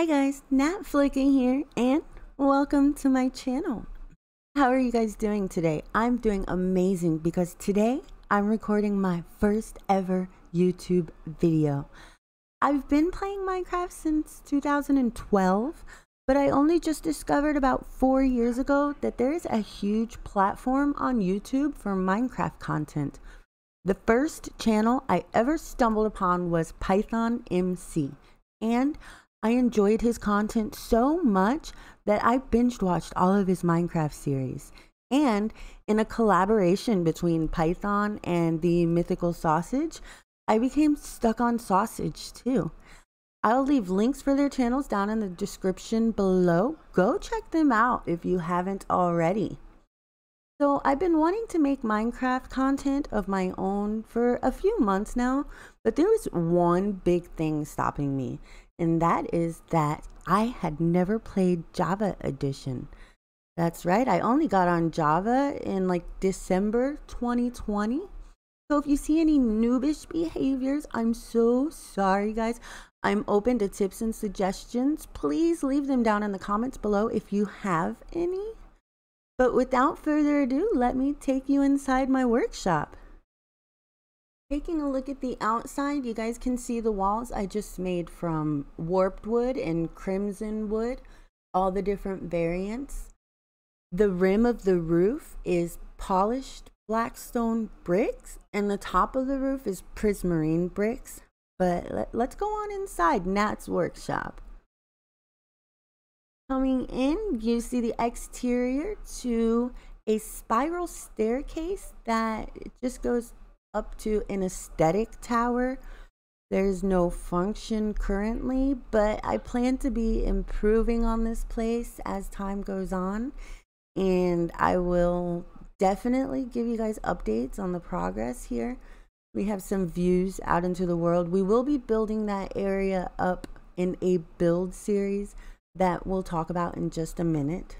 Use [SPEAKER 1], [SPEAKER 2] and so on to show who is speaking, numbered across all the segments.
[SPEAKER 1] Hi guys, Nattflicka here, and welcome to my channel. How are you guys doing today? I'm doing amazing because today I'm recording my first ever YouTube video. I've been playing Minecraft since 2012, but I only just discovered about four years ago that there is a huge platform on YouTube for Minecraft content. The first channel I ever stumbled upon was Python MC, and I enjoyed his content so much that I binge watched all of his Minecraft series. And in a collaboration between Python and the Mythical Sausage, I became stuck on Sausage too. I'll leave links for their channels down in the description below. Go check them out if you haven't already. So I've been wanting to make Minecraft content of my own for a few months now, but there was one big thing stopping me, and that is that I had never played Java Edition. That's right, I only got on Java in like December 2020. So if you see any noobish behaviors, I'm so sorry, guys. I'm open to tips and suggestions. Please leave them down in the comments below if you have any. But without further ado, let me take you inside my workshop. Taking a look at the outside, you guys can see the walls I just made from warped wood and crimson wood, all the different variants. The rim of the roof is polished blackstone bricks and the top of the roof is prismarine bricks. But let, us go on inside Nat's workshop. Coming in, you see the exterior to a spiral staircase that just goes up to an aesthetic tower. There's no function currently, but I plan to be improving on this place as time goes on. And I will definitely give you guys updates on the progress here. We have some views out into the world. We will be building that area up in a build series that we'll talk about in just a minute.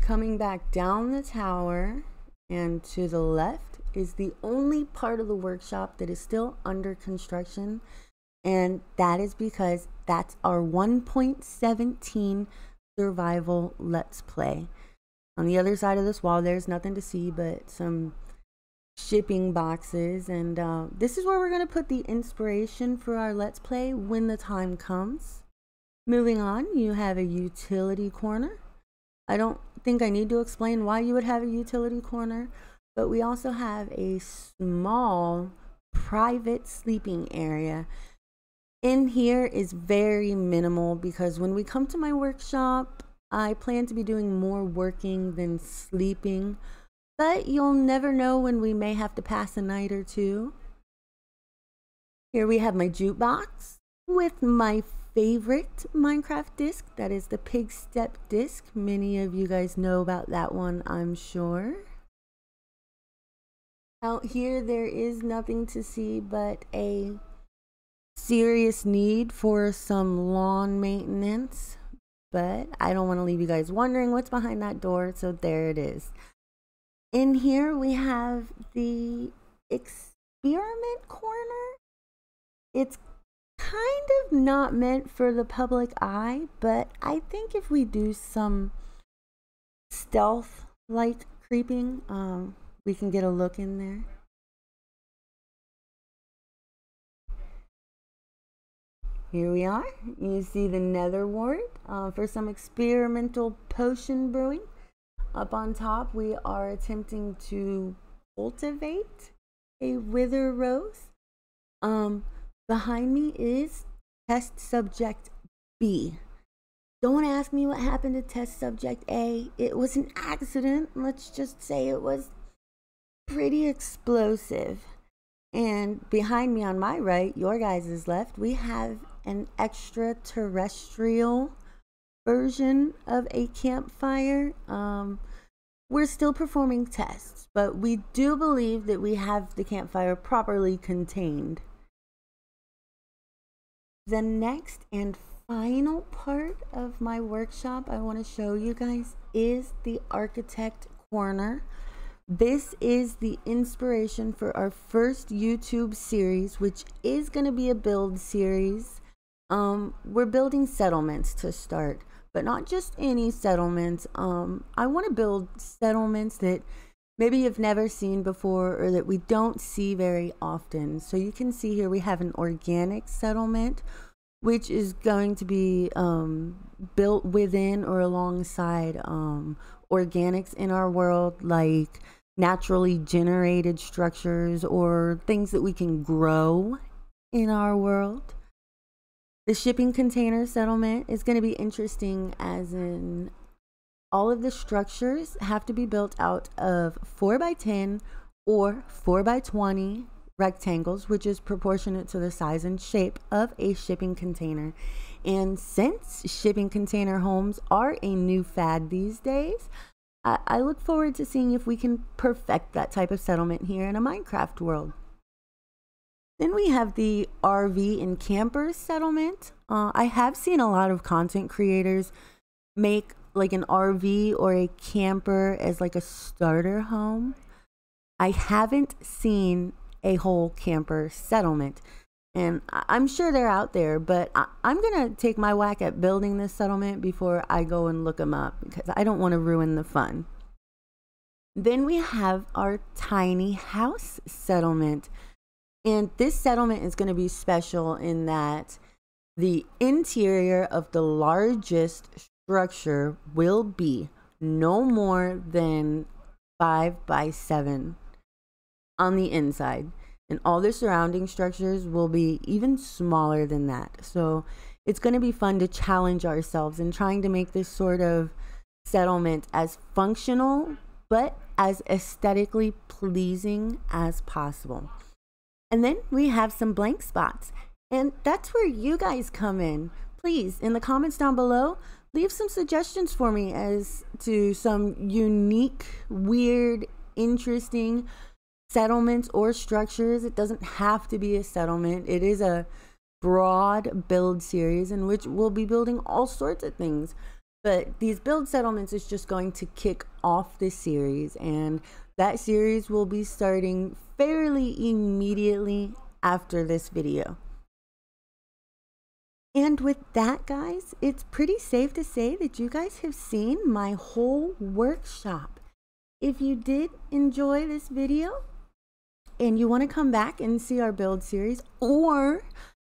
[SPEAKER 1] Coming back down the tower and to the left is the only part of the workshop that is still under construction. And that is because that's our 1.17 survival let's play. On the other side of this wall, there's nothing to see but some shipping boxes. And uh, this is where we're going to put the inspiration for our let's play when the time comes. Moving on, you have a utility corner. I don't think I need to explain why you would have a utility corner but we also have a small private sleeping area. In here is very minimal because when we come to my workshop, I plan to be doing more working than sleeping, but you'll never know when we may have to pass a night or two. Here we have my jukebox with my favorite Minecraft disc. That is the Pigstep disc. Many of you guys know about that one, I'm sure. Out here, there is nothing to see but a serious need for some lawn maintenance. But I don't want to leave you guys wondering what's behind that door, so there it is. In here, we have the experiment corner. It's kind of not meant for the public eye, but I think if we do some stealth like creeping, um, we can get a look in there. Here we are. You see the nether wart uh, for some experimental potion brewing. Up on top, we are attempting to cultivate a wither rose. Um, behind me is test subject B. Don't ask me what happened to test subject A. It was an accident. Let's just say it was pretty explosive. And behind me on my right, your guys' left, we have an extraterrestrial version of a campfire. Um, we're still performing tests, but we do believe that we have the campfire properly contained. The next and final part of my workshop I want to show you guys is the architect corner. This is the inspiration for our first YouTube series, which is going to be a build series. Um, we're building settlements to start, but not just any settlements. Um, I want to build settlements that maybe you've never seen before or that we don't see very often. So you can see here we have an organic settlement, which is going to be um, built within or alongside um, organics in our world, like naturally generated structures or things that we can grow in our world. The shipping container settlement is going to be interesting, as in all of the structures have to be built out of 4 by 10 or 4 by 20 rectangles, which is proportionate to the size and shape of a shipping container. And since shipping container homes are a new fad these days, I, I look forward to seeing if we can perfect that type of settlement here in a Minecraft world. Then we have the RV and camper settlement. Uh, I have seen a lot of content creators make like an RV or a camper as like a starter home. I haven't seen a whole camper settlement. And I'm sure they're out there, but I, am going to take my whack at building this settlement before I go and look them up because I don't want to ruin the fun. Then we have our tiny house settlement. And this settlement is going to be special in that the interior of the largest structure will be no more than five by seven on the inside and all the surrounding structures will be even smaller than that. So it's going to be fun to challenge ourselves in trying to make this sort of settlement as functional but as aesthetically pleasing as possible. And then we have some blank spots. And that's where you guys come in. Please, in the comments down below, leave some suggestions for me as to some unique, weird, interesting settlements or structures. It doesn't have to be a settlement, it is a broad build series in which we'll be building all sorts of things. But these build settlements is just going to kick off this series, and that series will be starting fairly immediately after this video. And with that, guys, it's pretty safe to say that you guys have seen my whole workshop. If you did enjoy this video, and you want to come back and see our build series, or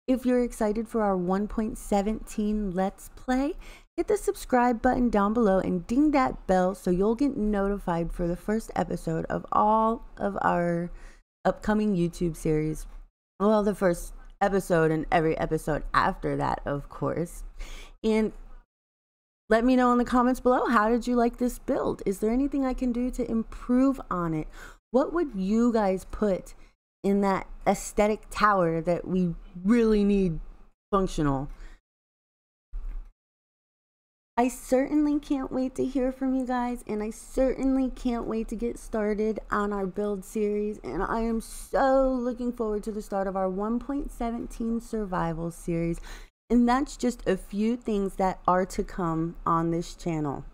[SPEAKER 1] if you're excited for our 1.17 Let's Play, hit the subscribe button down below and ding that bell so you'll get notified for the first episode of all of our upcoming YouTube series. Well, the first episode and every episode after that, of course. And let me know in the comments below how did you like this build? Is there anything I can do to improve on it? What would you guys put in that aesthetic tower that we really need functional? I certainly can't wait to hear from you guys, and I certainly can't wait to get started on our build series. And I am so looking forward to the start of our 1.17 survival series. And that's just a few things that are to come on this channel.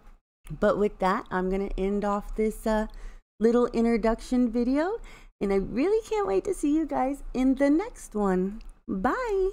[SPEAKER 1] But with that, I'm going to end off this uh, little introduction video. And I really can't wait to see you guys in the next one. Bye.